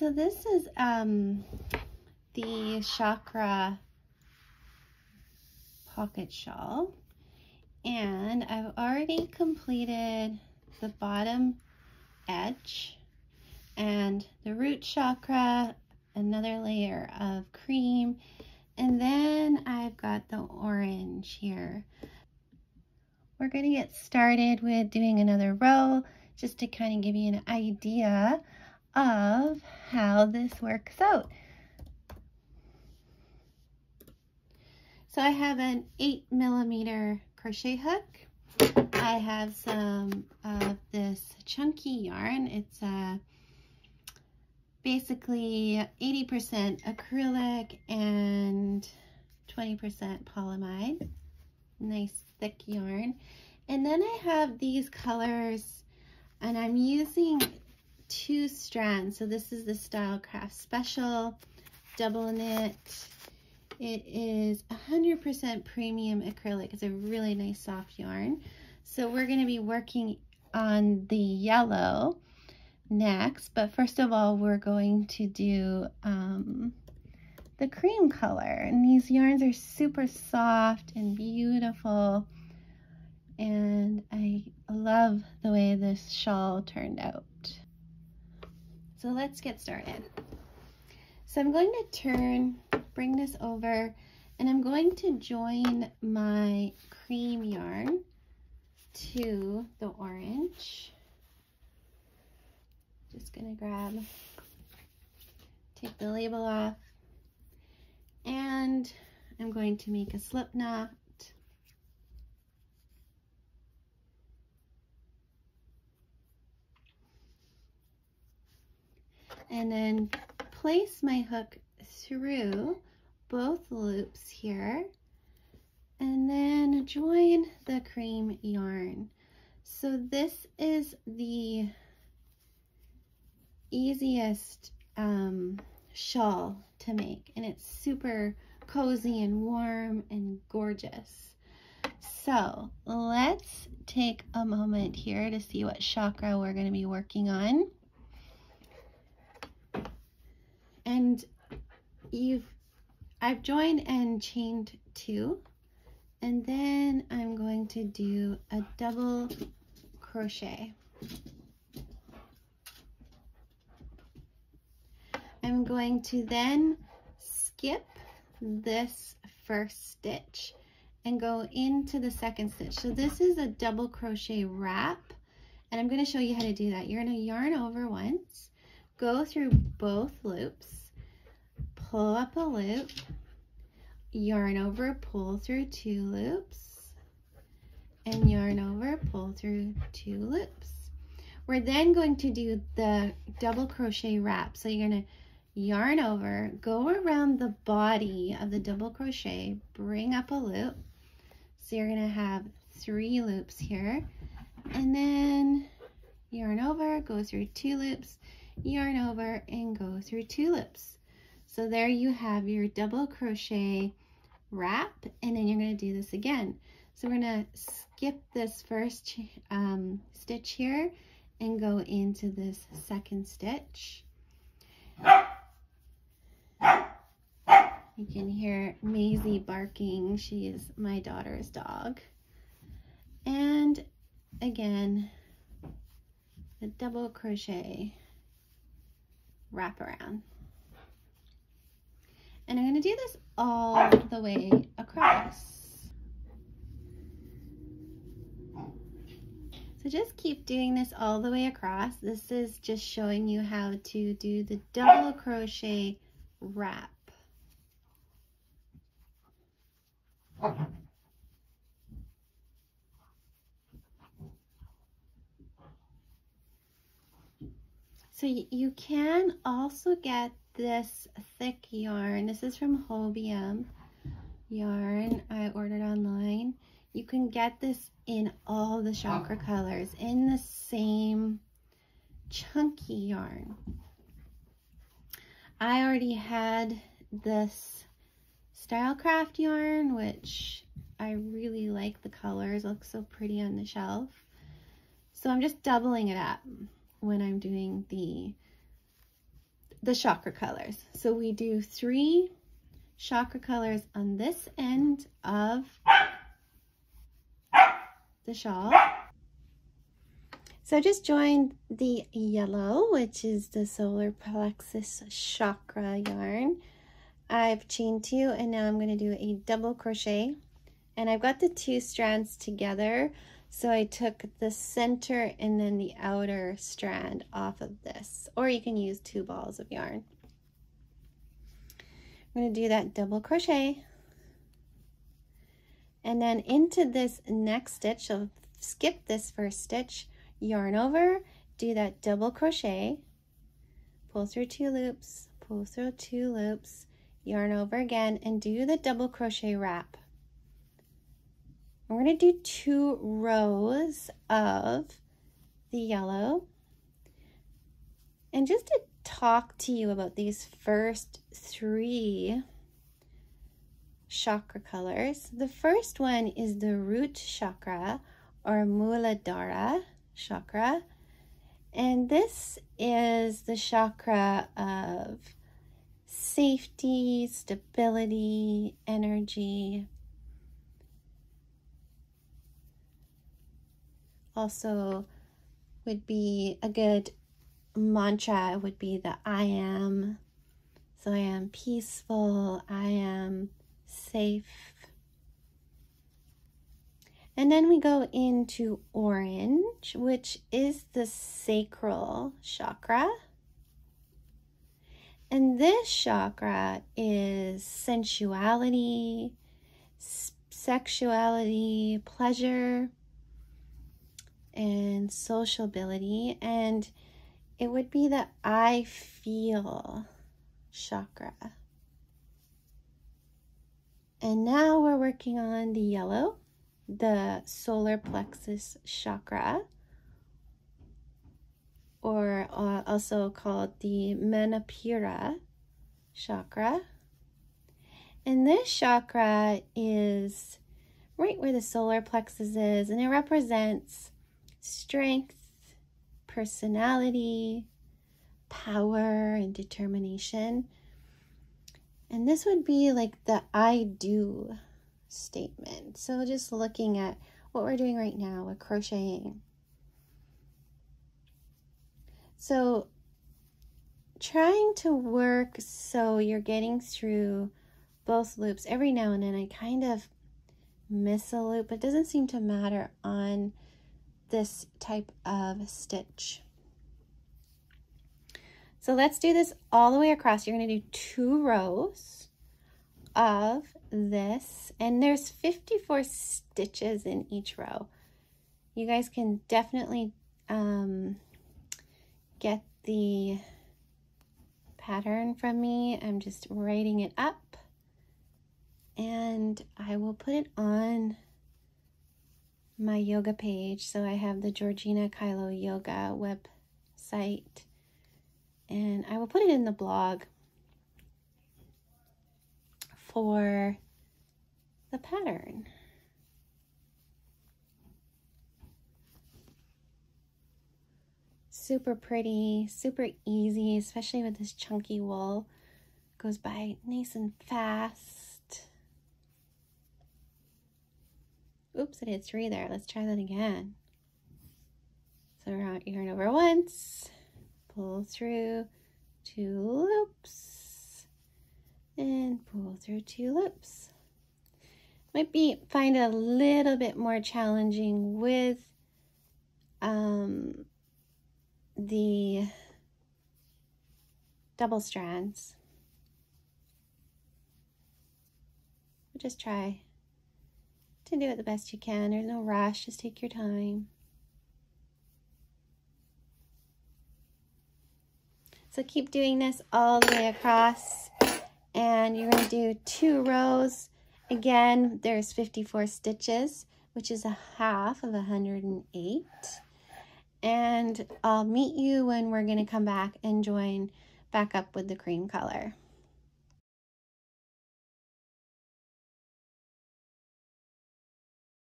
So this is um, the chakra pocket shawl. And I've already completed the bottom edge and the root chakra another layer of cream. And then I've got the orange here. We're going to get started with doing another row just to kind of give you an idea of how this works out so I have an 8 millimeter crochet hook. I have some of this chunky yarn. It's uh, basically 80% acrylic and 20% polyamide. Nice thick yarn. And then I have these colors and I'm using two strands. So this is the Stylecraft Special double knit it is 100% premium acrylic. It's a really nice soft yarn. So we're going to be working on the yellow next. But first of all, we're going to do um, the cream color. And these yarns are super soft and beautiful. And I love the way this shawl turned out. So let's get started. So I'm going to turn bring this over and I'm going to join my cream yarn to the orange. Just gonna grab, take the label off, and I'm going to make a slip knot. And then place my hook through both loops here and then join the cream yarn. So this is the easiest um, shawl to make and it's super cozy and warm and gorgeous. So let's take a moment here to see what chakra we're going to be working on. And you've I've joined and chained two and then I'm going to do a double crochet. I'm going to then skip this first stitch and go into the second stitch. So this is a double crochet wrap and I'm going to show you how to do that. You're going to yarn over once, go through both loops, pull up a loop, yarn over, pull through two loops, and yarn over, pull through two loops. We're then going to do the double crochet wrap. So you're going to yarn over, go around the body of the double crochet, bring up a loop. So you're going to have three loops here, and then yarn over, go through two loops, yarn over, and go through two loops. So there you have your double crochet wrap and then you're going to do this again. So we're going to skip this first um, stitch here and go into this second stitch. You can hear Maisie barking. She is my daughter's dog. And again, the double crochet wrap around. And I'm going to do this all ah. the way across. So just keep doing this all the way across. This is just showing you how to do the double ah. crochet wrap. So you can also get this thick yarn. This is from Hobium yarn I ordered online. You can get this in all the chakra colors in the same chunky yarn. I already had this Stylecraft yarn, which I really like the colors. It looks so pretty on the shelf. So I'm just doubling it up when I'm doing the the chakra colors. So we do three chakra colors on this end of the shawl. So I just joined the yellow, which is the solar plexus chakra yarn. I've chained two and now I'm going to do a double crochet and I've got the two strands together so I took the center and then the outer strand off of this. Or you can use two balls of yarn. I'm going to do that double crochet. And then into this next stitch so skip this first stitch yarn over do that double crochet. Pull through two loops pull through two loops yarn over again and do the double crochet wrap. We're going to do two rows of the yellow. And just to talk to you about these first three chakra colors, the first one is the root chakra or Muladhara chakra. And this is the chakra of safety, stability, energy. Also would be a good mantra would be the I am. So I am peaceful, I am safe. And then we go into orange, which is the sacral chakra. And this chakra is sensuality, sexuality, pleasure, and sociability. And it would be the I feel chakra. And now we're working on the yellow, the solar plexus chakra or uh, also called the Manipura chakra. And this chakra is right where the solar plexus is, and it represents strength, personality, power, and determination. And this would be like the I do statement. So just looking at what we're doing right now with crocheting so trying to work so you're getting through both loops. Every now and then I kind of miss a loop, but it doesn't seem to matter on this type of stitch. So let's do this all the way across. You're going to do two rows of this, and there's 54 stitches in each row. You guys can definitely um, get the pattern from me. I'm just writing it up and I will put it on my yoga page. So I have the Georgina Kyllo Yoga website and I will put it in the blog for the pattern. super pretty, super easy, especially with this chunky wool. Goes by nice and fast. Oops, I did three there. Let's try that again. So yarn over once, pull through two loops, and pull through two loops. Might be find a little bit more challenging with um, the double strands. Just try to do it the best you can. There's no rush, just take your time. So keep doing this all the way across and you're going to do two rows. Again, there's 54 stitches, which is a half of 108 and I'll meet you when we're going to come back and join back up with the cream color.